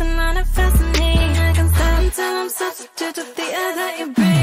and manifesting. I can stop until I'm substitute to the other you.